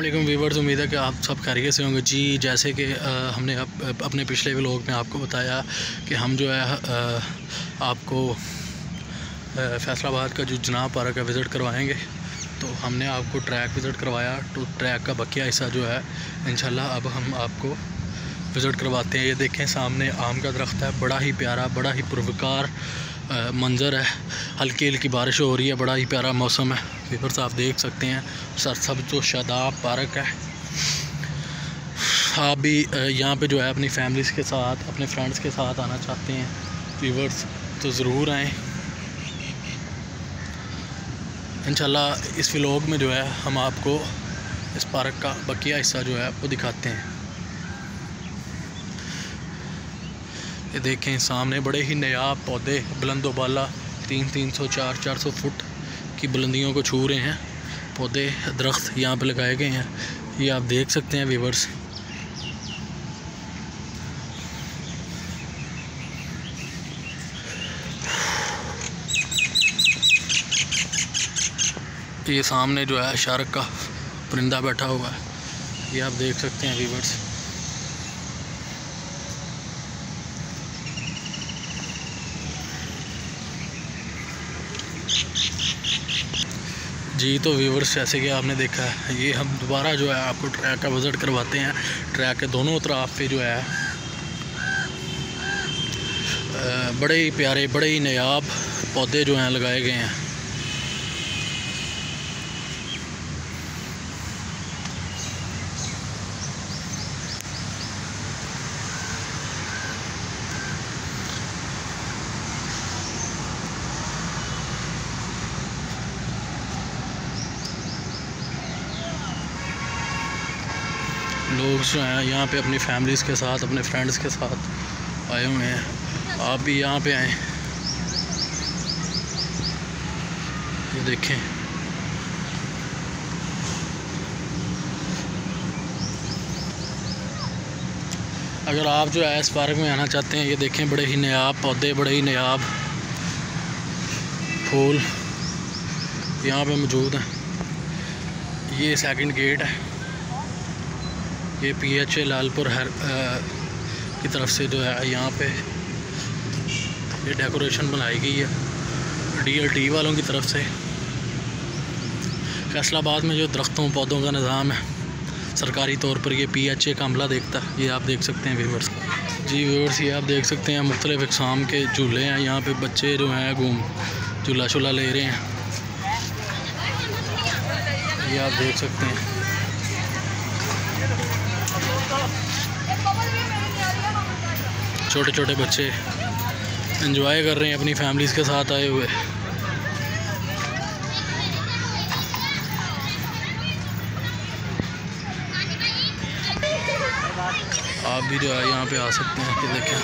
अल्लाम viewers उम्मीद है कि आप सब खैरियत से होंगे। जी जैसे कि हमने अप, अपने पिछले व्लॉग में आपको बताया कि हम जो है आपको फैसलाबाद का जो जनाब पार्क है विज़िट करवाएँगे। तो हमने आपको ट्रैक विज़िट करवाया तो ट्रैक का बकिया हिस्सा जो है इन अब हम आपको विज़िट करवाते हैं। ये देखें सामने आम का दरख्त है बड़ा ही प्यारा बड़ा ही पुरवकार मंज़र है। हल्की हल्की बारिश हो रही है, बड़ा ही प्यारा मौसम है। वीवर्स आप देख सकते हैं। सर, सब जो शादाब, पार्क है। आप भी यहाँ पे जो है अपनी फैमिलीज़ के साथ, अपने फ्रेंड्स के साथ आना चाहते हैं। वीवर्स तो ज़रूर आएँ। इंशाल्लाह इस व्लॉग में जो है, हम आपको इस पार्क का बकिया हिस्सा जो है, वो दिखाते हैं। ये देखें सामने बड़े ही नयाब पौधे बुलंदोबाला तीन तीन सौ चार चार सौ फुट की बुलंदियों को छू रहे हैं। पौधे, दरख्त यहाँ पे लगाए गए हैं। ये आप देख सकते हैं वीवर्स ये सामने जो है शार्क का परिंदा बैठा हुआ है। ये आप देख सकते हैं वीवर्स जी तो व्यूवर्स जैसे कि आपने देखा है, ये हम दोबारा जो है आपको ट्रैक का विज़िट करवाते हैं। ट्रैक के दोनों तरफ़ पे जो है बड़े ही प्यारे, बड़े ही नयाब पौधे जो हैं लगाए गए हैं। लोग जो हैं, यहाँ पे अपनी फैमिलीज़ के साथ, अपने फ्रेंड्स के साथ आए हुए हैं। आप भी यहाँ पे आएँ। ये देखें। अगर आप जो है इस पार्क में आना चाहते हैं, ये देखें, बड़े ही नयाब पौधे, बड़े ही नयाब फूल यहाँ पे मौजूद हैं। ये सेकंड गेट है। ये पी एच ए लालपुर हर आ, की तरफ़ से जो है यहाँ पे ये डेकोरेशन बनाई गई है डी एल टी वालों की तरफ़ से। फैसलाबाद में जो दरख्तों पौधों का निज़ाम है सरकारी तौर पर ये पी एच ए का अमला देखता है। ये आप देख सकते हैं व्यूवर्स जी व्यूवर्स ये आप देख सकते हैं मुख्तलिफ़ इकसाम के झूले हैं। यहाँ पे बच्चे जो हैं घूम झूला शूला ले रहे हैं। ये आप देख सकते हैं। छोटे छोटे बच्चे इन्जॉय कर रहे हैं अपनी फैमिलीज़ के साथ आए हुए। आप भी जो है यहाँ पे आ सकते हैं कि देखें।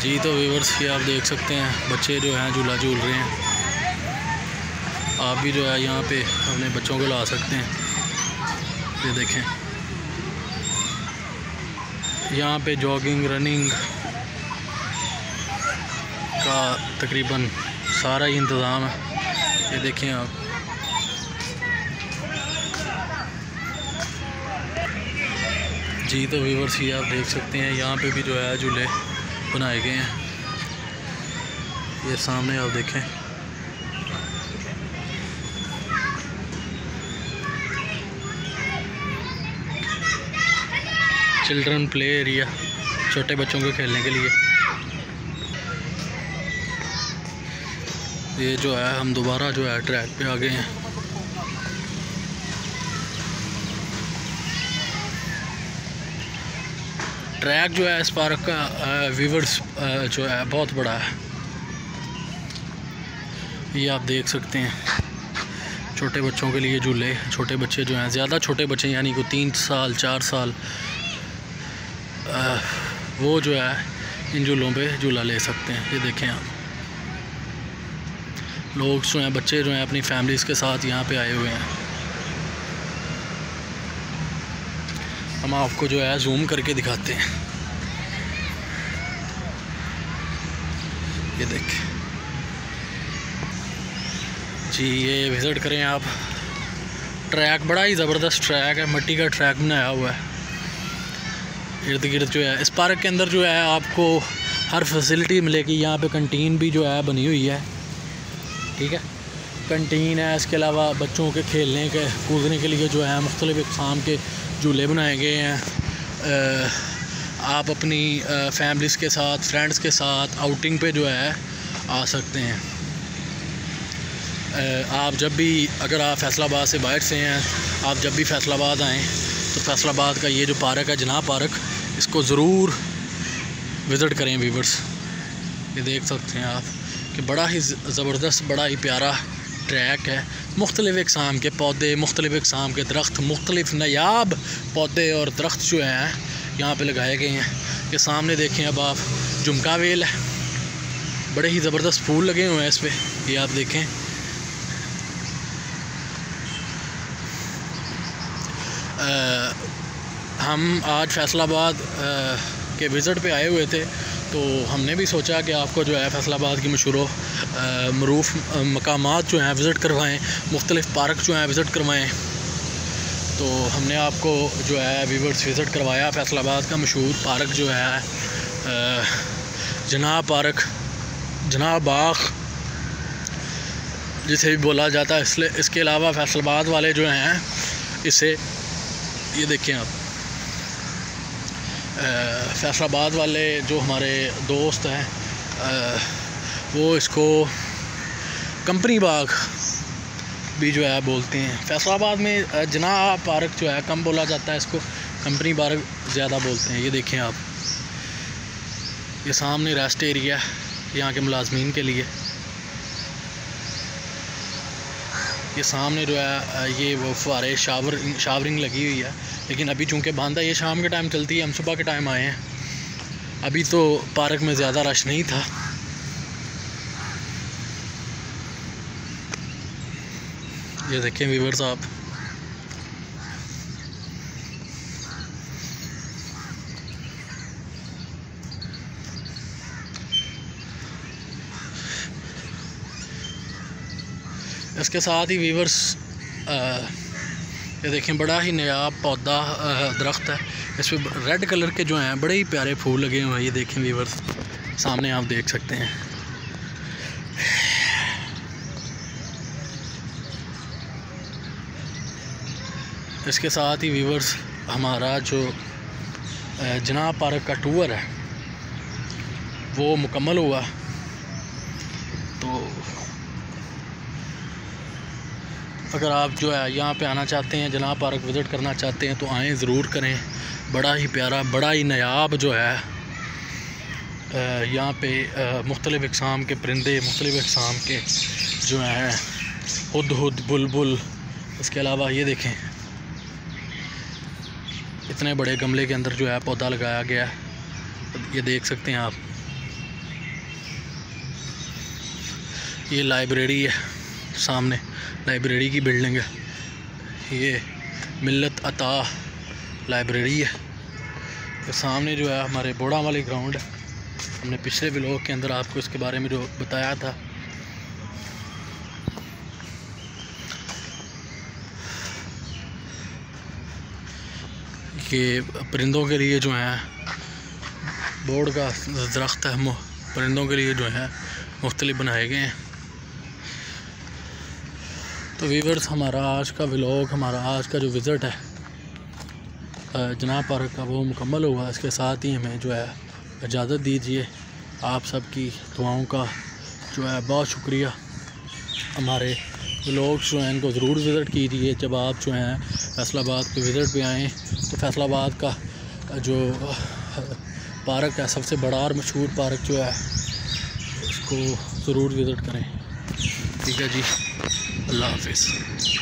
जी तो व्यूवर्स ये आप देख सकते हैं, बच्चे जो हैं, झूला झूल रहे हैं। आप भी जो है यहाँ पे अपने बच्चों को ला सकते हैं। ये देखें। यहाँ पे जॉगिंग रनिंग का तकरीबन सारा ही इंतज़ाम है। ये देखें आप। जी तो व्यूवर्स ये आप देख सकते हैं, यहाँ पे भी जो है झूले बनाए गए हैं। ये सामने आप देखें। चिल्ड्रन प्ले एरिया छोटे बच्चों को खेलने के लिए। ये जो है, हम दोबारा जो है ट्रैक पे आ गए हैं। ट्रैक जो है इस पार्क का व्यूवर्स जो है, बहुत बड़ा है। ये आप देख सकते हैं। छोटे बच्चों के लिए झूले, छोटे बच्चे जो हैं, ज़्यादा छोटे बच्चे, यानी को तीन साल, चार साल वो जो है, इन झूलों पे झूला ले सकते हैं। ये देखें आप। लोग जो हैं, बच्चे जो हैं, अपनी फैमिलीज़ के साथ यहाँ पे आए हुए हैं। हम आपको जो है जूम करके दिखाते हैं। ये देखें। जी, ये विज़िट करें आप। ट्रैक बड़ा ही ज़बरदस्त ट्रैक है। मिट्टी का ट्रैक बनाया हुआ है। इर्द गिर्द जो है, इस पार्क के अंदर जो है आपको हर फैसिलिटी मिलेगी। यहाँ पे कंटीन भी जो है बनी हुई है। ठीक है? कंटीन है, इसके अलावा बच्चों के खेलने के, कूदने के लिए जो है मुख्तलिफ़ इकसाम के झूले बनाए गए हैं। आप अपनी फैमिलीज़ के साथ फ्रेंड्स के साथ आउटिंग पे जो है आ सकते हैं। आप जब भी, अगर आप फैसलाबाद से बाहर से हैं, आप जब भी फैसलाबाद आएँ तो फैसलाबाद का ये जो पार्क है, जनाब पार्क इसको ज़रूर विज़िट करें वीवर्स ये देख सकते हैं आप कि बड़ा ही ज़बरदस्त बड़ा ही प्यारा ट्रैक है। मुख्तलिफ़ इकसाम के पौधे मुख्तलिफ़ इकसाम के दरख्त मुख्तलिफ़ नायाब पौधे और दरख्त जो हैं यहाँ पे लगाए गए हैं। ये सामने देखें अब आप झुमका वेल है। बड़े ही ज़बरदस्त फूल लगे हुए हैं इस पर ये आप देखें। आ, हम आज फैसलाबाद के विज़िट पे आए हुए थे तो हमने भी सोचा कि आपको जो है फैसलाबाद की मशहूर मरूफ मकाम जो हैं विज़िट करवाएँ, मुख्तलिफ़ पार्क जो हैं विज़िट करवाएँ। तो हमने आपको जो है वीवर्स विज़िट करवाया, फैसलाबाद का मशहूर पार्क जो है जनाब पार्क, जनाब बाग, जिसे भी बोला जाता है। इसलिए इसके अलावा फैसलाबाद वाले जो हैं, इसे, ये देखें आप। फैसलाबाद वाले जो हमारे दोस्त हैं वो इसको कंपनी बाग भी जो है बोलते हैं। फैसलाबाद में जना पार्क जो है, कम बोला जाता है इसको, कंपनी पार्क ज़्यादा बोलते हैं। ये देखें आप, ये सामने रेस्ट एरिया है, यहाँ के मुलाजमीन के लिए। ये सामने जो है ये वो फुहारे, शावर, शावरिंग लगी हुई है। लेकिन अभी चूँकि बांधा ये शाम के टाइम चलती है, हम सुबह के टाइम आए हैं। अभी तो पार्क में ज़्यादा रश नहीं था। ये देखें वीवर आप। इसके साथ ही वीवर्स ये देखें, बड़ा ही नया पौधा दरख्त है। इस पर रेड कलर के जो हैं, बड़े ही प्यारे फूल लगे हुए हैं। ये देखें वीवर्स सामने आप देख सकते हैं। इसके साथ ही वीवर्स हमारा जो जना पार्क का टूर है, वो मुकम्मल हुआ। तो अगर आप जो है यहाँ पे आना चाहते हैं, जनाब पार्क विज़िट करना चाहते हैं तो आएँ ज़रूर करें। बड़ा ही प्यारा, बड़ा ही नयाब जो है यहाँ पे मुख्तलिफ़ इकसाम के परिंदे, मुख्तलिफ़ इकसाम के जो हैं, हद हद बुलबुल इसके अलावा ये देखें, इतने बड़े गमले के अंदर जो है पौधा लगाया गया है। ये देख सकते हैं आप। ये लाइब्रेरी है। सामने लाइब्रेरी की बिल्डिंग है। ये मिलत अता लाइब्रेरी है। तो सामने जो है हमारे बोड़ा वाली ग्राउंड है। हमने पिछले ब्लॉग के अंदर आपको इसके बारे में जो बताया था। कि परिंदों के लिए जो है, बोर्ड का दरख्त है परिंदों के लिए जो है मुख्तलिफ़ बनाए गए हैं। तो वीवर्स हमारा आज का व्लॉग हमारा आज का जो विज़िट है जनाब पार्क का वो मुकम्मल हुआ। इसके साथ ही हमें जो है इजाज़त दीजिए आप सबकी दुआओं का। जो है, बहुत शुक्रिया। हमारे लोग जो हैं, इनको ज़रूर विज़िट कीजिए। जब आप जो हैं फैसलाबाद पे विज़िट पे आएँ तो फैसलाबाद का जो पार्क है, सबसे बड़ा और मशहूर पार्क जो है उसको ज़रूर विज़िट करें। ठीक है जी। love is.